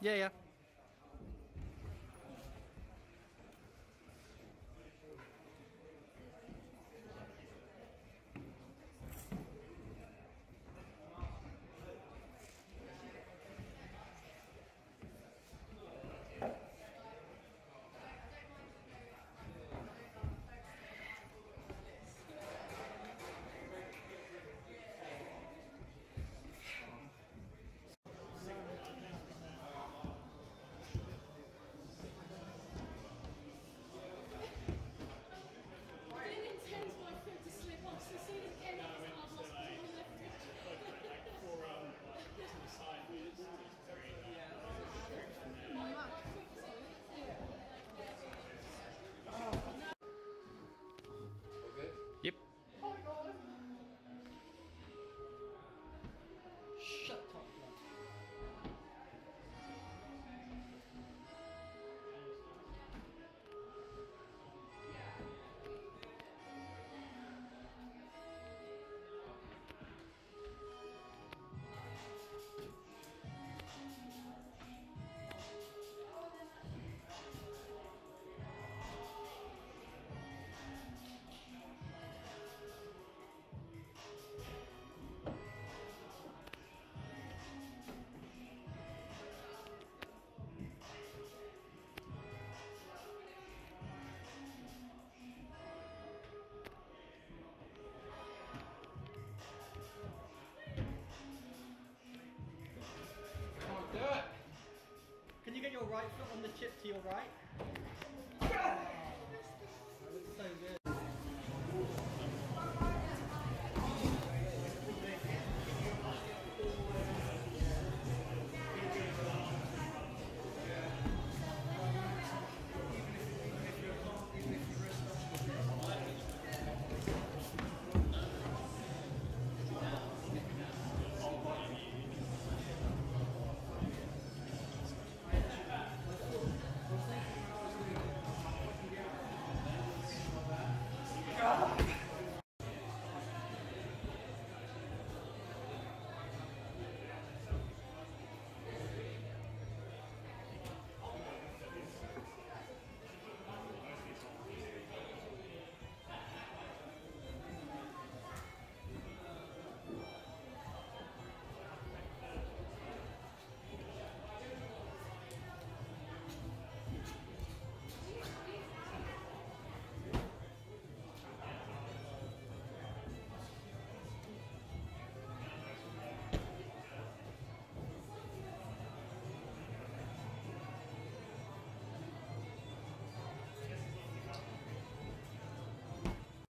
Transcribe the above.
Yeah, yeah. right foot on the chip to your right.